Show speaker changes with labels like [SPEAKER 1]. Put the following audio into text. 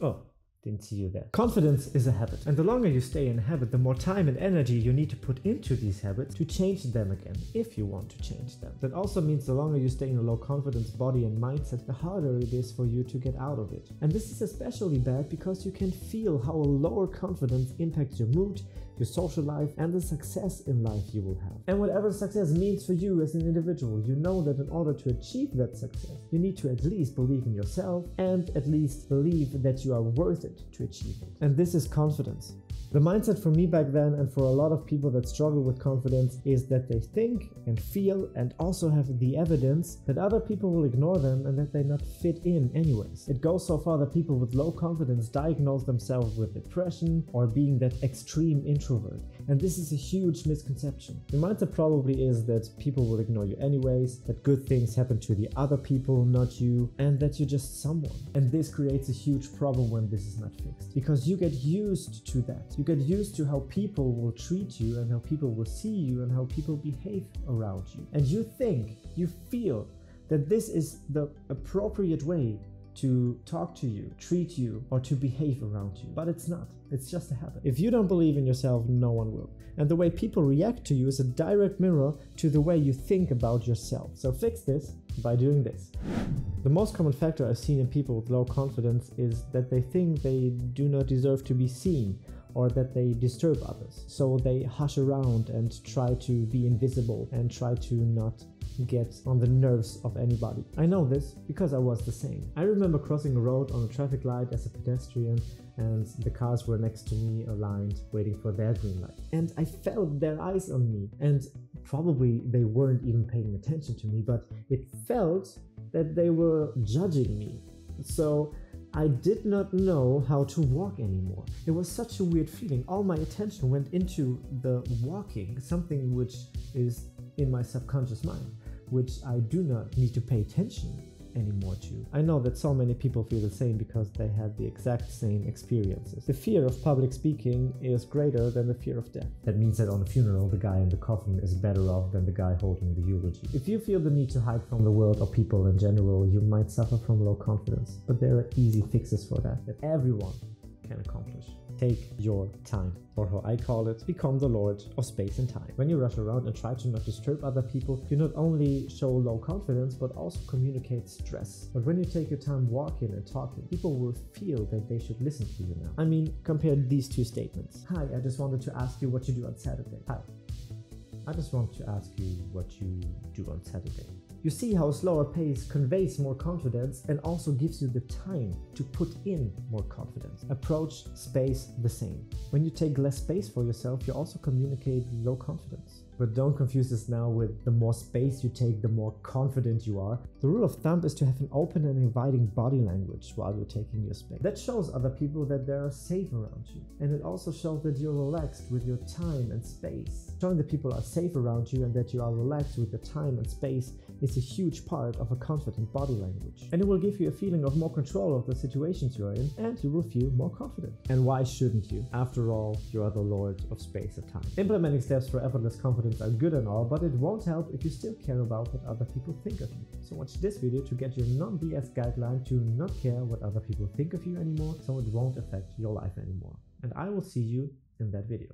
[SPEAKER 1] Oh, didn't see you there. Confidence is a habit, and the longer you stay in a habit, the more time and energy you need to put into these habits to change them again, if you want to change them. That also means the longer you stay in a low confidence body and mindset, the harder it is for you to get out of it. And this is especially bad because you can feel how a lower confidence impacts your mood, your social life, and the success in life you will have. And whatever success means for you as an individual, you know that in order to achieve that success, you need to at least believe in yourself and at least believe that you are worth it to achieve it. And this is confidence. The mindset for me back then and for a lot of people that struggle with confidence is that they think and feel and also have the evidence that other people will ignore them and that they not fit in anyways. It goes so far that people with low confidence diagnose themselves with depression or being that extreme introvert. And this is a huge misconception. The mindset probably is that people will ignore you anyways, that good things happen to the other people, not you, and that you're just someone. And this creates a huge problem when this is not fixed because you get used to that. You get used to how people will treat you and how people will see you and how people behave around you. And you think, you feel that this is the appropriate way to talk to you, treat you, or to behave around you. But it's not. It's just a habit. If you don't believe in yourself, no one will. And the way people react to you is a direct mirror to the way you think about yourself. So fix this by doing this. The most common factor I've seen in people with low confidence is that they think they do not deserve to be seen or that they disturb others. So they hush around and try to be invisible and try to not get on the nerves of anybody. I know this because I was the same. I remember crossing a road on a traffic light as a pedestrian and the cars were next to me aligned waiting for their green light. And I felt their eyes on me and probably they weren't even paying attention to me, but it felt that they were judging me. So I did not know how to walk anymore. It was such a weird feeling. All my attention went into the walking, something which is in my subconscious mind, which I do not need to pay attention anymore to. I know that so many people feel the same because they had the exact same experiences. The fear of public speaking is greater than the fear of death. That means that on a funeral, the guy in the coffin is better off than the guy holding the eulogy. If you feel the need to hide from the world or people in general, you might suffer from low confidence. But there are easy fixes for that, that everyone can accomplish. Take your time, or how I call it, become the lord of space and time. When you rush around and try to not disturb other people, you not only show low confidence but also communicate stress. But when you take your time walking and talking, people will feel that they should listen to you now. I mean, compare these two statements. Hi, I just wanted to ask you what you do on Saturday. Hi. I just want to ask you what you do on Saturday. You see how a slower pace conveys more confidence and also gives you the time to put in more confidence. Approach space the same. When you take less space for yourself, you also communicate low confidence. But don't confuse this now with the more space you take, the more confident you are. The rule of thumb is to have an open and inviting body language while you're taking your space. That shows other people that they are safe around you. And it also shows that you're relaxed with your time and space. Showing that people are safe around you and that you are relaxed with your time and space is a huge part of a confident body language. And it will give you a feeling of more control of the situations you're in and you will feel more confident. And why shouldn't you? After all, you are the lord of space and time. Implementing steps for effortless confidence are good and all, but it won't help if you still care about what other people think of you. So watch this video to get your non-BS guideline to not care what other people think of you anymore, so it won't affect your life anymore. And I will see you in that video.